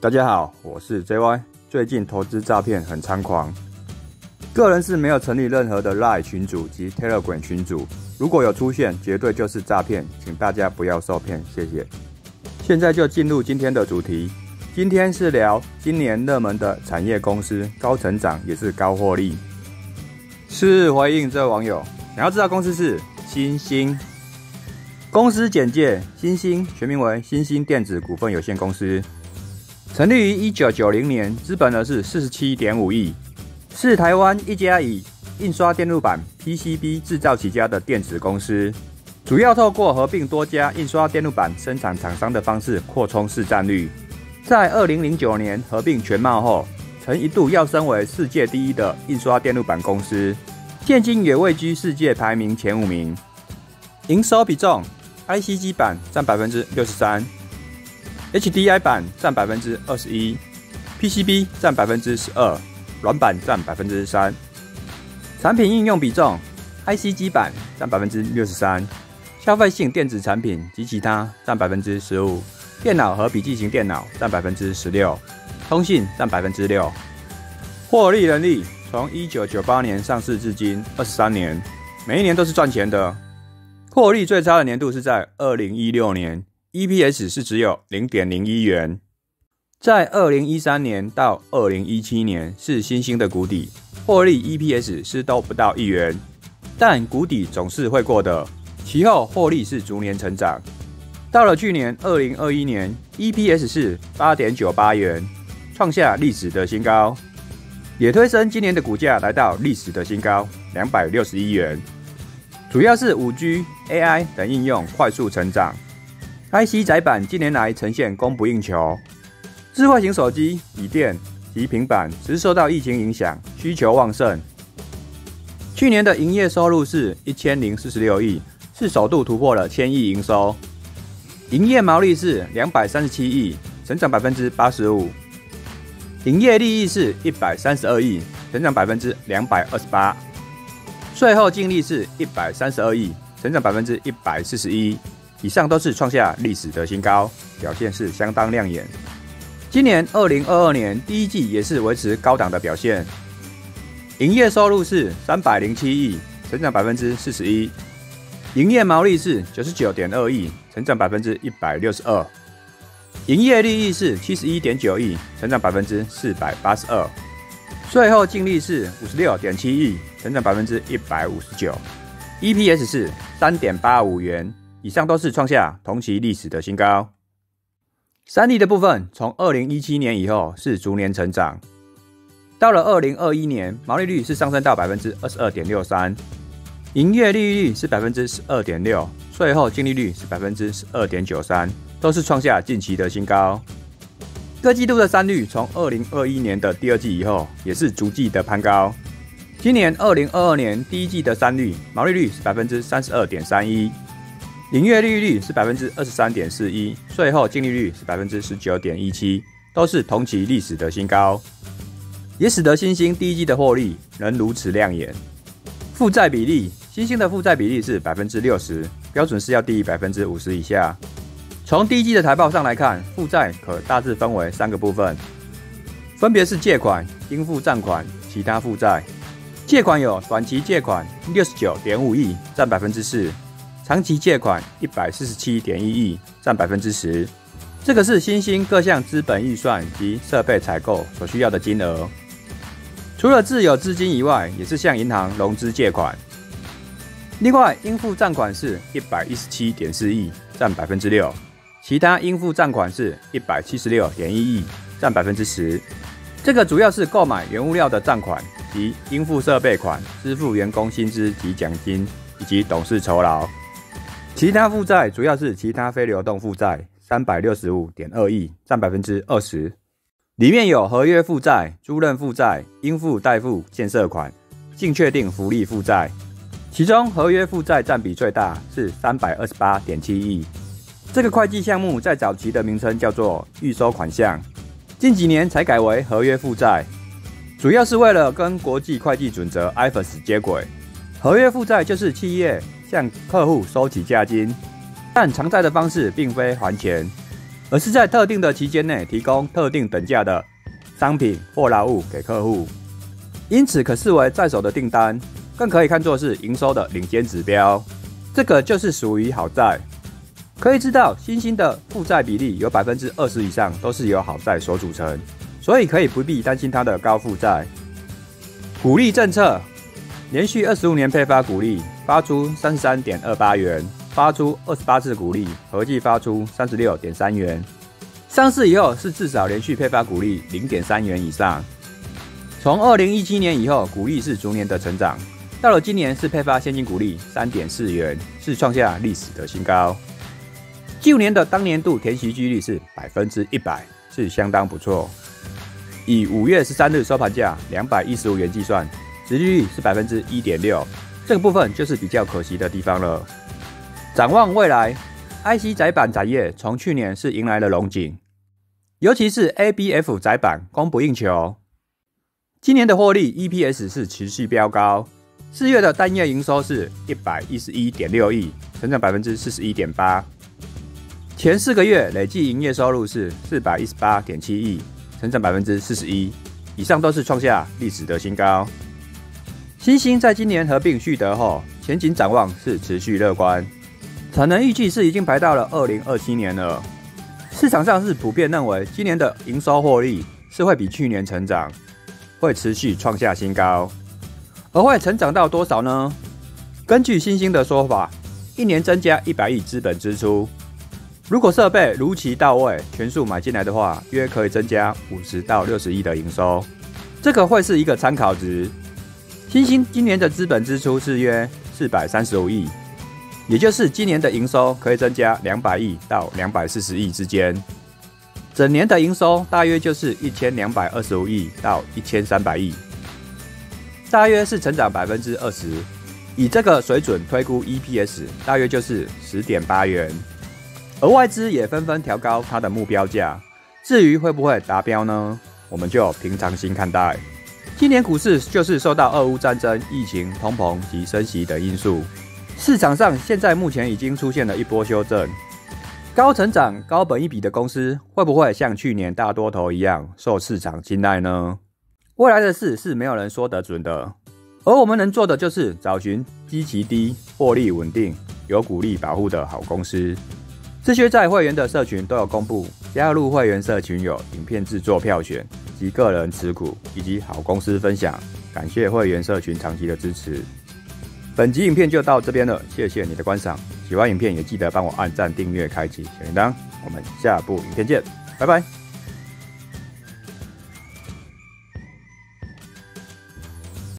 大家好，我是 JY。最近投资诈骗很猖狂，个人是没有成立任何的 Line 群组及 Telegram 群组，如果有出现，绝对就是诈骗，请大家不要受骗，谢谢。现在就进入今天的主题，今天是聊今年热门的产业公司，高成长也是高获利。是回应这位网友，想要知道公司是新兴。公司简介：新兴全名为新兴电子股份有限公司。成立于一九九零年，资本额是四十七点五亿，是台湾一家以印刷电路板 （PCB） 制造起家的电子公司，主要透过合并多家印刷电路板生产厂商的方式扩充市占率。在二零零九年合并全貌后，曾一度要升为世界第一的印刷电路板公司，现今也位居世界排名前五名。营收比重，IC 基板占百分之六十三。HDI 板占百分之二十一，PCB 占百分之十二，软板占百分之三。产品应用比重，IC 基板占百分之六十三，消费性电子产品及其他占百分之十五，电脑和笔记型电脑占百分之十六，通信占百分之六。获利能力从一九九八年上市至今二十三年，每一年都是赚钱的。获利最差的年度是在二零一六年。EPS 是只有零点零一元，在二零一三年到二零一七年是新兴的谷底，获利 EPS 是都不到一元，但谷底总是会过的，其后获利是逐年成长，到了去年二零二一年，EPS 是八点九八元，创下历史的新高，也推升今年的股价来到历史的新高两百六十一元，主要是五 G、AI 等应用快速成长。IC 窄板近年来呈现供不应求，智慧型手机、笔电及平板只受到疫情影响，需求旺盛。去年的营业收入是一千零四十六亿，是首度突破了千亿营收。营业毛利是两百三十七亿，成长百分之八十五。营业利益是一百三十二亿，成长百分之两百二十八。税后净利是一百三十二亿，成长百分之一百四十一。以上都是创下历史的新高，表现是相当亮眼。今年二零二二年第一季也是维持高档的表现，营业收入是三百零七亿，成长百分之四十一；营业毛利是九十九点二亿，成长百分之一百六十二；营业利益是七十一点九亿，成长百分之四百八十二；税后净利是五十六点七亿，成长百分之一百五十九；EPS 是三点八五元。以上都是创下同期历史的新高。三利的部分，从二零一七年以后是逐年成长，到了二零二一年，毛利率是上升到百分之二十二点六三，营业利率是百分之十二点六，税后净利率是百分之十二点九三，都是创下近期的新高。各季度的三率，从二零二一年的第二季以后，也是逐季的攀高。今年二零二二年第一季的三率，毛利率是百分之三十二点三一。营业利率是百分之二十三点四一，税后净利率是百分之十九点一七，都是同期历史的新高，也使得新兴第一季的获利能如此亮眼。负债比例，新兴的负债比例是百分之六十，标准是要低于百分之五十以下。从第一季的财报上来看，负债可大致分为三个部分，分别是借款、应付账款、其他负债。借款有短期借款六十九点五亿，占百分之四。长期借款一百四十七点一亿，占百分之十。这个是新兴各项资本预算及设备采购所需要的金额。除了自有资金以外，也是向银行融资借款。另外，应付账款是一百一十七点四亿，占百分之六。其他应付账款是一百七十六点一亿，占百分之十。这个主要是购买原物料的账款及应付设备款，支付员工薪资及奖金，以及董事酬劳。其他负债主要是其他非流动负债，三百六十五点二亿，占百分之二十。里面有合约负债、租赁负债、应付代付建设款、净确定福利负债。其中合约负债占比最大，是三百二十八点七亿。这个会计项目在早期的名称叫做预收款项，近几年才改为合约负债，主要是为了跟国际会计准则 IFRS 接轨。合约负债就是企业。向客户收取价金，但偿债的方式并非还钱，而是在特定的期间内提供特定等价的商品或劳务给客户，因此可视为在手的订单，更可以看作是营收的领先指标。这个就是属于好债。可以知道，新兴的负债比例有百分之二十以上都是由好债所组成，所以可以不必担心它的高负债。鼓励政策连续二十五年配发股利，发出三十三点二八元。发出二十八次股利，合计发出三十六点三元。上市以后是至少连续配发股利零点三元以上。从二零一七年以后，股利是逐年的成长，到了今年是配发现金股利三点四元，是创下历史的新高。旧年的当年度填息几率是百分之一百，是相当不错。以五月十三日收盘价两百一十五元计算，殖利率是百分之一点六，这个部分就是比较可惜的地方了。展望未来，IC 载板产业从去年是迎来了龙井，尤其是 ABF 载板供不应求。今年的获利 EPS 是持续飙高，四月的单月营收是一百一十一点六亿，成长百分之四十一点八。前四个月累计营业收入是四百一十八点七亿，成长百分之四十一，以上都是创下历史的新高。新兴在今年合并旭德后，前景展望是持续乐观。产能预计是已经排到了二零二七年了。市场上是普遍认为，今年的营收获利是会比去年成长，会持续创下新高。而会成长到多少呢？根据新兴的说法，一年增加一百亿资本支出。如果设备如期到位，全数买进来的话，约可以增加五十到六十亿的营收。这个会是一个参考值。新兴今年的资本支出是约四百三十五亿。也就是今年的营收可以增加两百亿到两百四十亿之间，整年的营收大约就是一千两百二十五亿到一千三百亿，大约是成长百分之二十。以这个水准推估 EPS，大约就是十点八元。而外资也纷纷调高它的目标价，至于会不会达标呢？我们就平常心看待。今年股市就是受到俄乌战争、疫情、通膨及升息等因素。市场上现在目前已经出现了一波修正，高成长、高本一比的公司会不会像去年大多头一样受市场青睐呢？未来的事是没有人说得准的，而我们能做的就是找寻基期低、获利稳定、有股利保护的好公司。这些在会员的社群都有公布，加入会员社群有影片制作票选及个人持股以及好公司分享。感谢会员社群长期的支持。本集影片就到这边了，谢谢你的观赏。喜欢影片也记得帮我按赞、订阅、开启小铃铛。我们下部影片见，拜拜。